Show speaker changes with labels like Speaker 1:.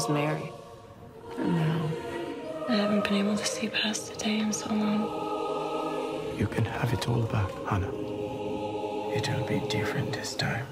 Speaker 1: was Mary. And now, I haven't been able to see past the day in so long.
Speaker 2: You can have it all back, Hannah.
Speaker 3: It'll be different this time.